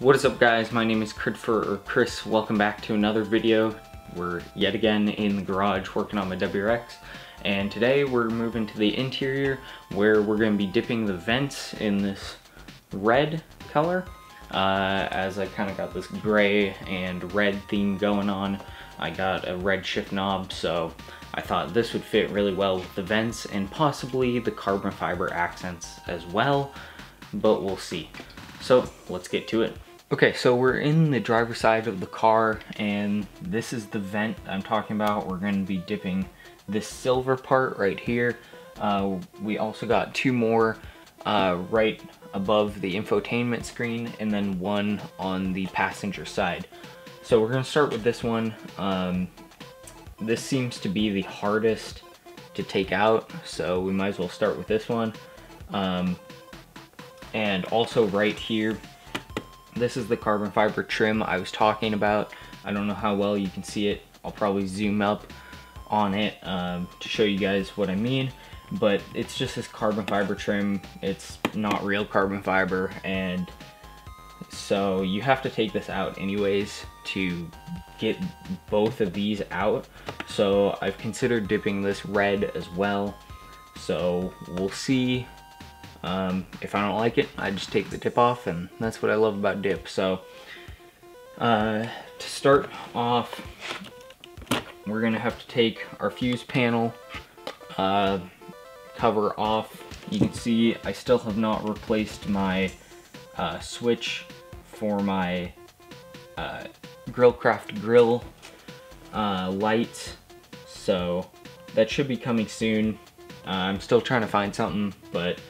What is up guys, my name is Christopher or Chris. Welcome back to another video. We're yet again in the garage working on my WRX and today we're moving to the interior where we're going to be dipping the vents in this red color uh, as I kind of got this gray and red theme going on. I got a red shift knob so I thought this would fit really well with the vents and possibly the carbon fiber accents as well, but we'll see. So let's get to it. Okay, so we're in the driver's side of the car and this is the vent I'm talking about. We're gonna be dipping this silver part right here. Uh, we also got two more uh, right above the infotainment screen and then one on the passenger side. So we're gonna start with this one. Um, this seems to be the hardest to take out, so we might as well start with this one. Um, and also right here, this is the carbon fiber trim I was talking about. I don't know how well you can see it. I'll probably zoom up on it um, to show you guys what I mean. But it's just this carbon fiber trim. It's not real carbon fiber and so you have to take this out anyways to get both of these out. So I've considered dipping this red as well. So we'll see um, if I don't like it, I just take the tip off and that's what I love about dip. So uh, to start off, we're gonna have to take our fuse panel uh, cover off. You can see I still have not replaced my uh, switch for my uh, Grillcraft grill uh, lights. So that should be coming soon. Uh, I'm still trying to find something, but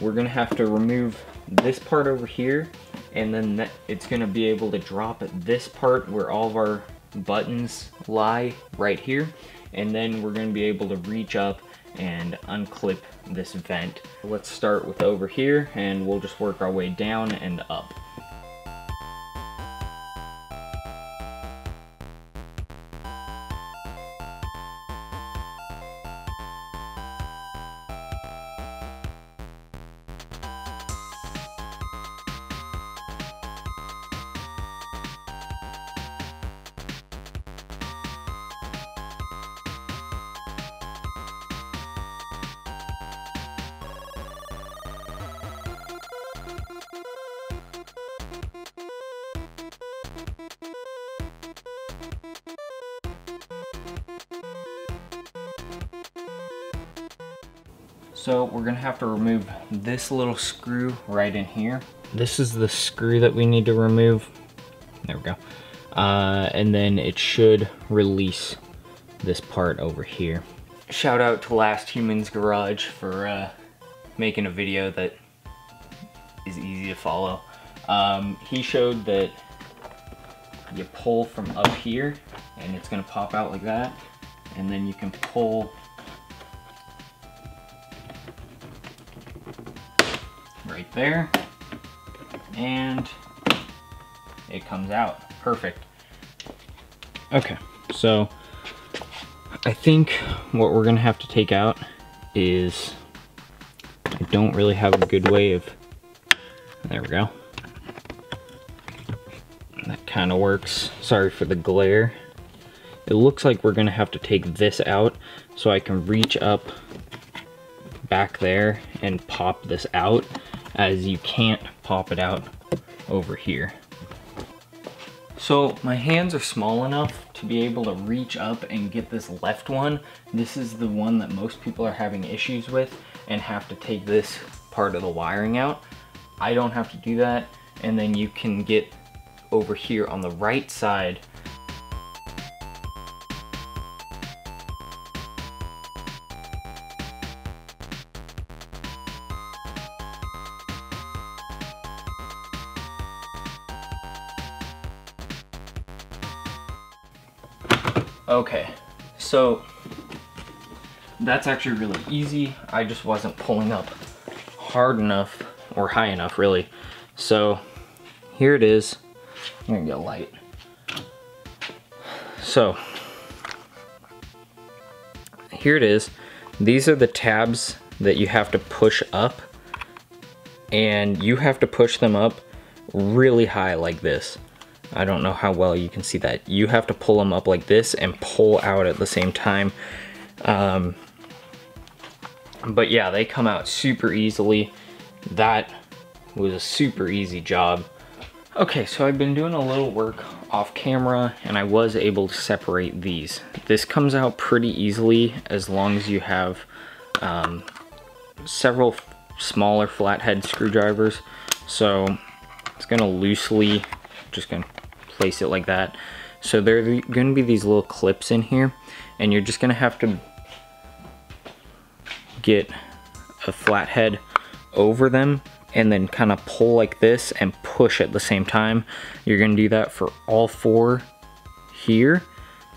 we're gonna have to remove this part over here and then it's gonna be able to drop this part where all of our buttons lie right here and then we're to be able to reach up and unclip this vent. Let's start with over here and we'll just work our way down and up. So we're gonna have to remove this little screw right in here. This is the screw that we need to remove. There we go. Uh, and then it should release this part over here. Shout out to Last Humans Garage for uh, making a video that is easy to follow. Um, he showed that you pull from up here and it's gonna pop out like that. And then you can pull right there. And it comes out. Perfect. Okay, so I think what we're gonna have to take out is, I don't really have a good way of, there we go. That kind of works. Sorry for the glare. It looks like we're gonna have to take this out so I can reach up back there and pop this out as you can't pop it out over here. So my hands are small enough to be able to reach up and get this left one. This is the one that most people are having issues with and have to take this part of the wiring out. I don't have to do that. And then you can get over here on the right side Okay, so that's actually really easy. I just wasn't pulling up hard enough or high enough really. So here it is. I'm gonna get a light. So here it is. These are the tabs that you have to push up and you have to push them up really high like this. I don't know how well you can see that. You have to pull them up like this and pull out at the same time. Um, but yeah, they come out super easily. That was a super easy job. Okay, so I've been doing a little work off camera and I was able to separate these. This comes out pretty easily as long as you have um, several smaller flathead screwdrivers. So it's gonna loosely, just gonna place it like that. So there are gonna be these little clips in here and you're just gonna have to get a flathead over them and then kind of pull like this and push at the same time. You're gonna do that for all four here.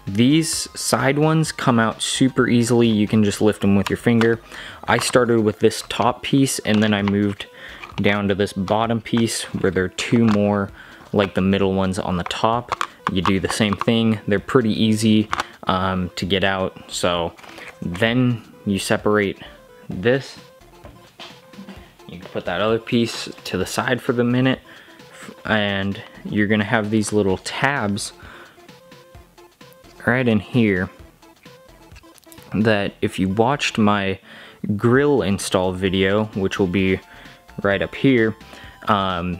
These side ones come out super easily. You can just lift them with your finger. I started with this top piece and then I moved down to this bottom piece where there are two more like the middle ones on the top. You do the same thing. They're pretty easy um, to get out. So then you separate this you can put that other piece to the side for the minute and you're gonna have these little tabs right in here that if you watched my grill install video, which will be right up here, um,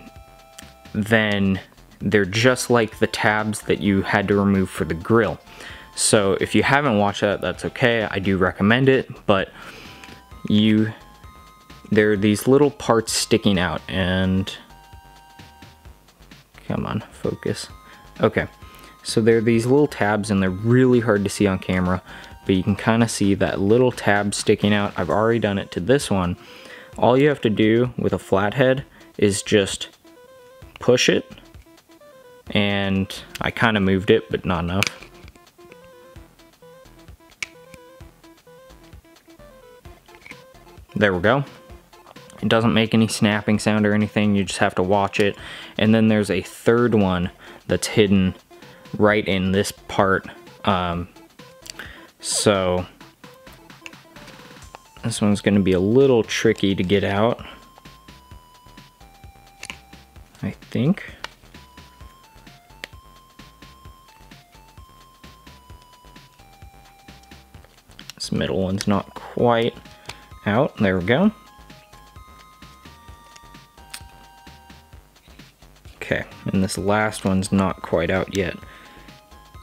then they're just like the tabs that you had to remove for the grill. So if you haven't watched that, that's okay. I do recommend it, but you there are these little parts sticking out and come on focus okay so there are these little tabs and they're really hard to see on camera but you can kind of see that little tab sticking out I've already done it to this one all you have to do with a flathead is just push it and I kind of moved it but not enough there we go it doesn't make any snapping sound or anything, you just have to watch it. And then there's a third one that's hidden right in this part. Um, so this one's gonna be a little tricky to get out. Think. This middle one's not quite out. There we go. Okay, and this last one's not quite out yet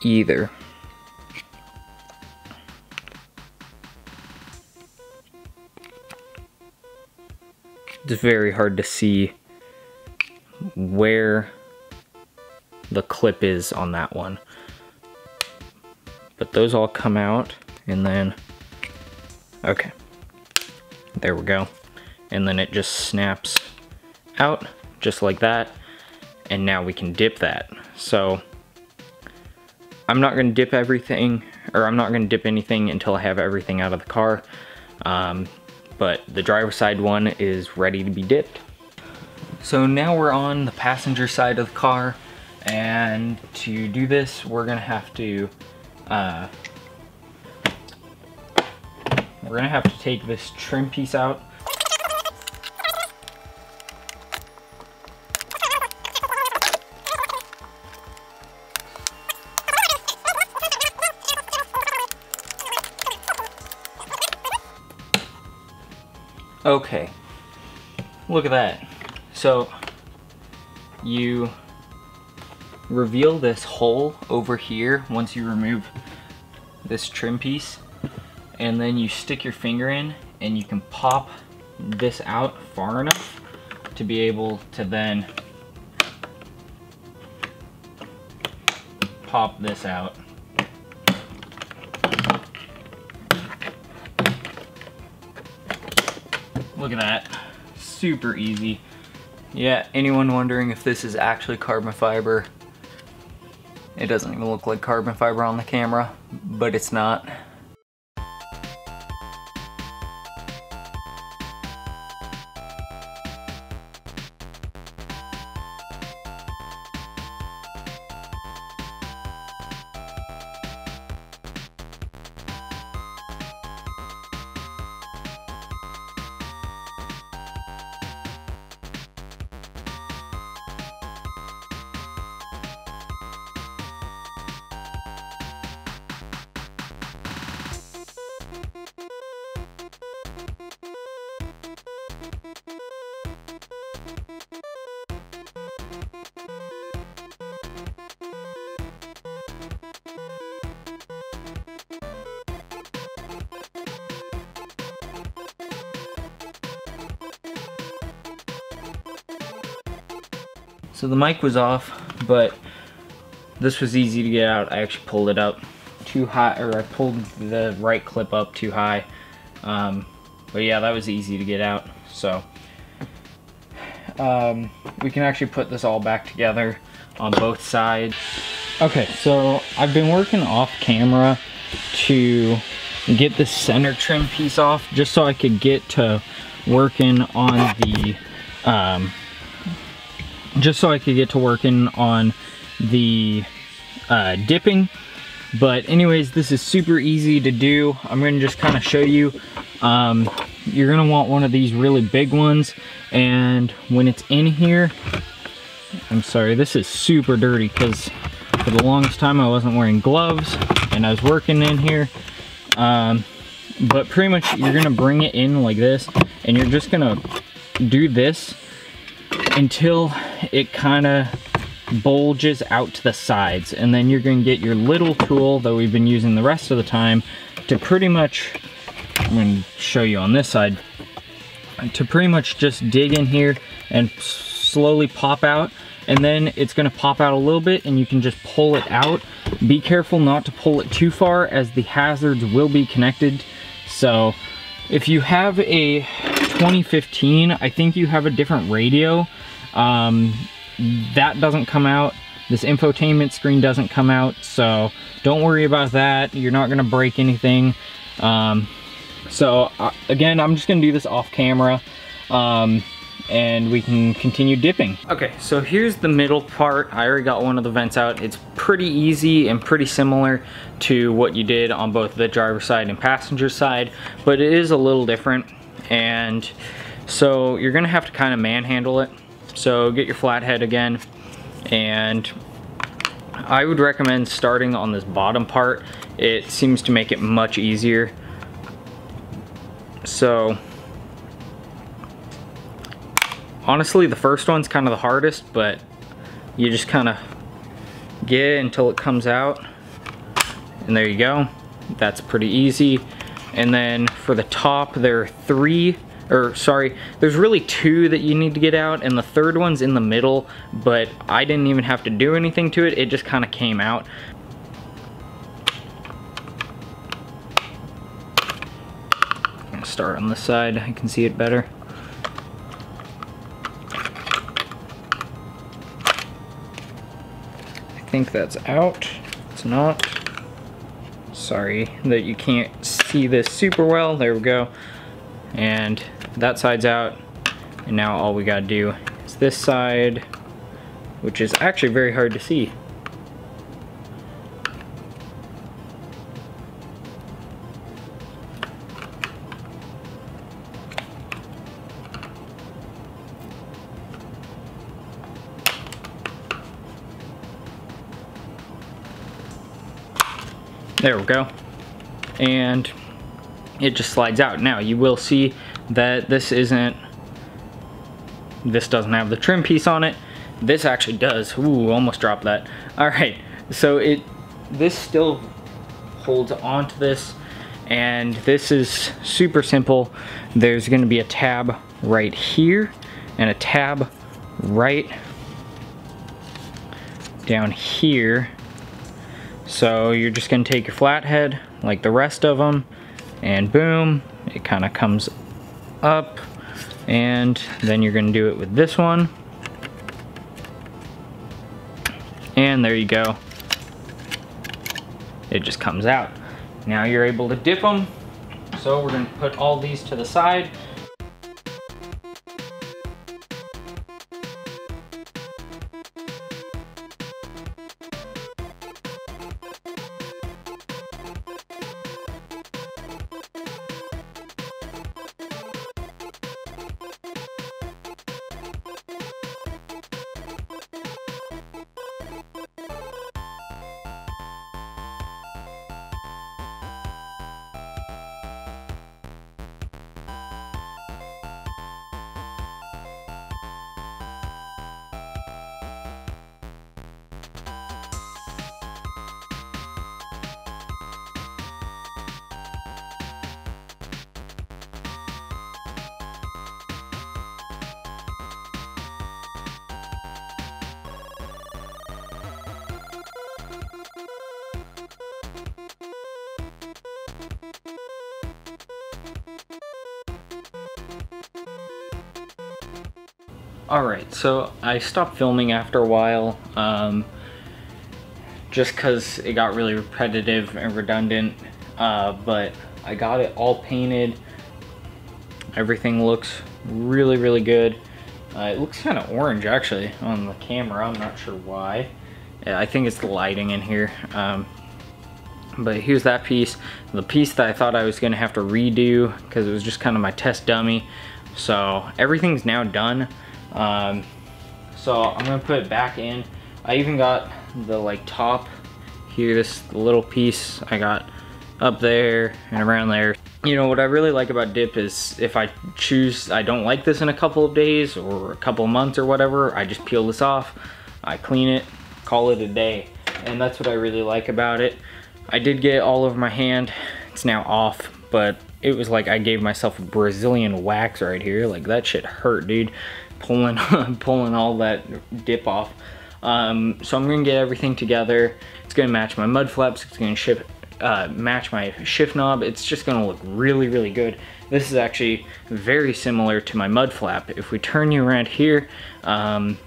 either. It's very hard to see where the clip is on that one. But those all come out and then, okay, there we go. And then it just snaps out just like that and now we can dip that. So I'm not gonna dip everything, or I'm not gonna dip anything until I have everything out of the car. Um, but the driver side one is ready to be dipped. So now we're on the passenger side of the car, and to do this, we're gonna have to, uh, we're gonna have to take this trim piece out Okay, look at that. So you reveal this hole over here once you remove this trim piece and then you stick your finger in and you can pop this out far enough to be able to then pop this out Look at that. Super easy. Yeah, anyone wondering if this is actually carbon fiber, it doesn't even look like carbon fiber on the camera, but it's not. So the mic was off, but this was easy to get out. I actually pulled it up too high, or I pulled the right clip up too high. Um, but yeah, that was easy to get out. So um, we can actually put this all back together on both sides. Okay, so I've been working off camera to get the center trim piece off just so I could get to working on the um, just so I could get to working on the uh, dipping. But anyways this is super easy to do. I'm gonna just kind of show you. Um, you're gonna want one of these really big ones. And when it's in here I'm sorry this is super dirty because for the longest time I wasn't wearing gloves and I was working in here. Um, but pretty much you're gonna bring it in like this and you're just gonna do this until it kind of bulges out to the sides and then you're gonna get your little tool that we've been using the rest of the time to pretty much I'm gonna show you on this side to pretty much just dig in here and slowly pop out and then it's gonna pop out a little bit and you can just pull it out. Be careful not to pull it too far as the hazards will be connected. So if you have a 2015, I think you have a different radio. Um, that doesn't come out. This infotainment screen doesn't come out, so don't worry about that. You're not gonna break anything. Um, so uh, again, I'm just gonna do this off camera. Um, and we can continue dipping. Okay, so here's the middle part. I already got one of the vents out. It's pretty easy and pretty similar to what you did on both the driver side and passenger side, but it is a little different. And so you're gonna have to kind of manhandle it. So get your flathead again, and I would recommend starting on this bottom part. It seems to make it much easier. So Honestly, the first one's kind of the hardest, but you just kind of get it until it comes out. And there you go. That's pretty easy. And then for the top, there are three, or sorry, there's really two that you need to get out, and the third one's in the middle, but I didn't even have to do anything to it. It just kind of came out. I'm gonna start on this side, I can see it better. I think that's out. It's not. Sorry that you can't see this super well. There we go. And that side's out. And now all we gotta do is this side, which is actually very hard to see. There we go. And it just slides out. Now you will see that this isn't, this doesn't have the trim piece on it. This actually does. Ooh, almost dropped that. All right, so it, this still holds onto this and this is super simple. There's gonna be a tab right here and a tab right down here so you're just gonna take your flathead like the rest of them and boom, it kind of comes up and then you're gonna do it with this one. And there you go. It just comes out. Now you're able to dip them. So we're gonna put all these to the side Alright, so I stopped filming after a while, um, just because it got really repetitive and redundant, uh, but I got it all painted. Everything looks really, really good. Uh, it looks kind of orange actually on the camera, I'm not sure why. Yeah, I think it's the lighting in here. Um, but here's that piece. The piece that I thought I was gonna have to redo because it was just kind of my test dummy. So everything's now done. Um, so I'm gonna put it back in. I even got the like top here, this little piece I got up there and around there. You know, what I really like about dip is if I choose, I don't like this in a couple of days or a couple months or whatever, I just peel this off, I clean it, call it a day. And that's what I really like about it. I did get all over my hand. It's now off, but it was like I gave myself a Brazilian wax right here. Like that shit hurt, dude. Pulling, pulling all that dip off. Um, so I'm gonna get everything together. It's gonna match my mud flaps. It's gonna uh, match my shift knob. It's just gonna look really, really good. This is actually very similar to my mud flap. If we turn you around here, um,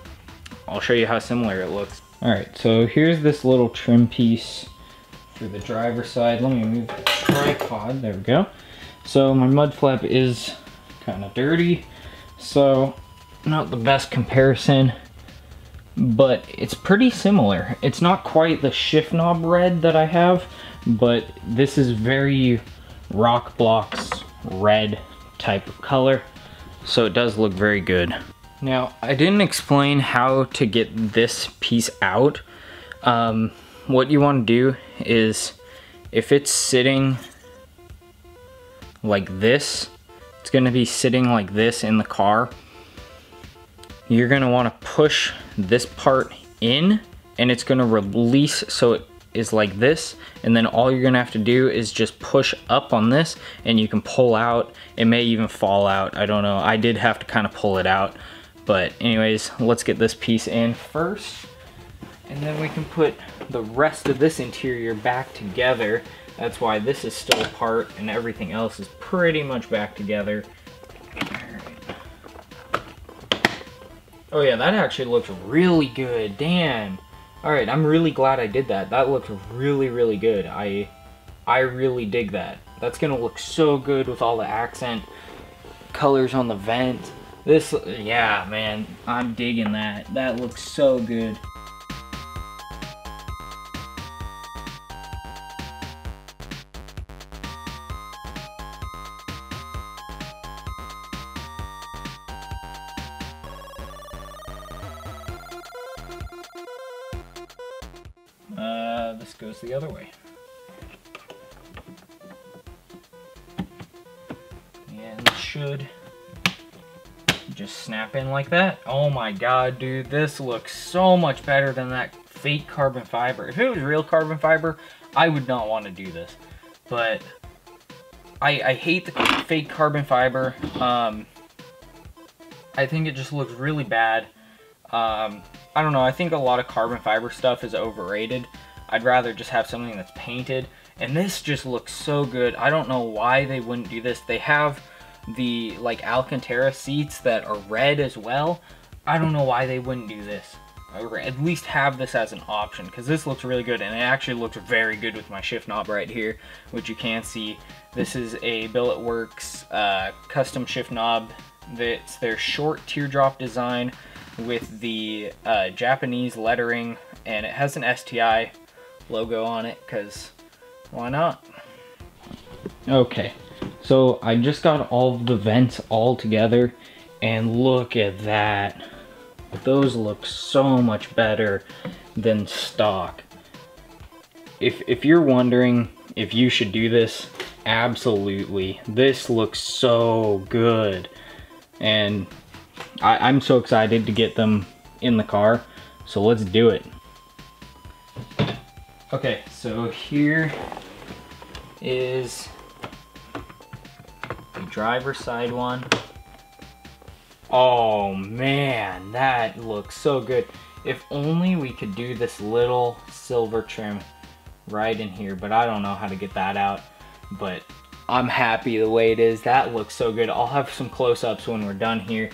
I'll show you how similar it looks. All right, so here's this little trim piece for the driver side. Let me move the tripod, there we go. So my mud flap is kind of dirty, so not the best comparison, but it's pretty similar. It's not quite the shift knob red that I have, but this is very Rokblokz red type of color, so it does look very good. Now, I didn't explain how to get this piece out. Um, what you want to do is if it's sitting like this, it's going to be sitting like this in the car. You're want to push this part in and it's to release so it is like this and then all you're gonna have to do is just push up on this and you can pull out it may even fall out I don't know I did have to kind of pull it out but anyways let's get this piece in first and then we can put the rest of this interior back together. That's why this is still apart and everything else is pretty much back together. Oh yeah, that actually looks really good. Damn. Alright, I'm really glad I did that. That looks really, really good. I I really dig that. That's gonna look so good with all the accent colors on the vent. This, yeah, man, I'm digging that. That looks so good. Uh, this goes the other way. And should just snap in like that. Oh my god, dude, this looks so much better than that fake carbon fiber. If it was real carbon fiber, I would not want to do this. But I, I hate the fake carbon fiber. Um, I think it just looks really bad. Um, I don't know, I think a lot of carbon fiber stuff is overrated. I'd rather just have something that's painted. And this just looks so good. I don't know why they wouldn't do this. They have the like Alcantara seats that are red as well. I don't know why they wouldn't do this. Or at least have this as an option because this looks really good and it actually looks very good with my shift knob right here which you can see this is a Billetworkz uh, custom shift knob that's their short teardrop design with the uh, Japanese lettering and it has an STI logo on it because why not? Okay, so I just got all the vents all together and look at that. Those look so much better than stock. If, if you're wondering if you should do this, absolutely. This looks so good. And I, I'm so excited to get them in the car. So let's do it. Okay, so here is the driver side one. Oh man, that looks so good. If only we could do this little silver trim right in here, but I don't know how to get that out. But I'm happy the way it is. That looks so good. I'll have some close-ups when we're done here.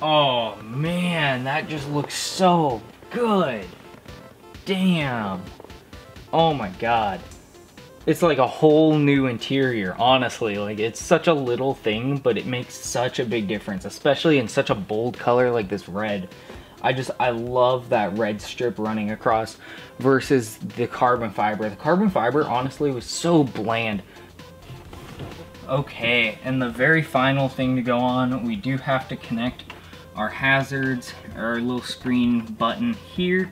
Oh man, that just looks so good. Damn. Oh my god. It's like a whole new interior, honestly. Like, it's such a little thing, but it makes such a big difference, especially in such a bold color like this red. I just, I love that red strip running across versus the carbon fiber. The carbon fiber, honestly, was so bland. Okay, and the very final thing to go on, we do have to connect our hazards, our little screen button here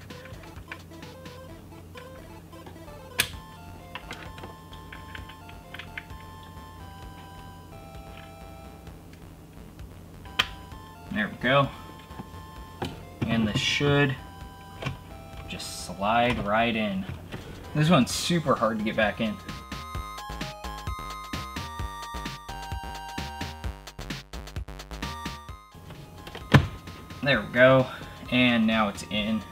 There we go. And this should just slide right in. This one's super hard to get back in. There we go. And now it's in.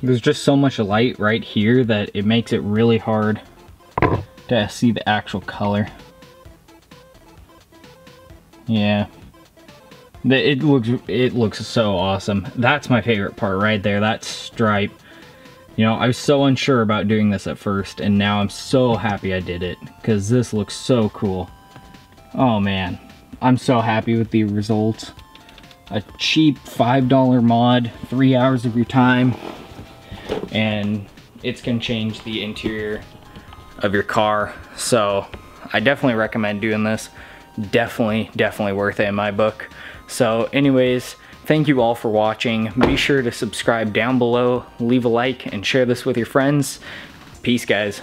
There's just so much light right here that it makes it really hard to see the actual color. Yeah. It looks it looks so awesome. That's my favorite part right there, that stripe. You know, I was so unsure about doing this at first, and now I'm so happy I did it, because this looks so cool. Oh man, I'm so happy with the results. A cheap $5 mod, three hours of your time, and it's gonna change the interior of your car. So I definitely recommend doing this. Definitely, definitely worth it in my book. So anyways, thank you all for watching. Be sure to subscribe down below, leave a like, and share this with your friends. Peace, guys.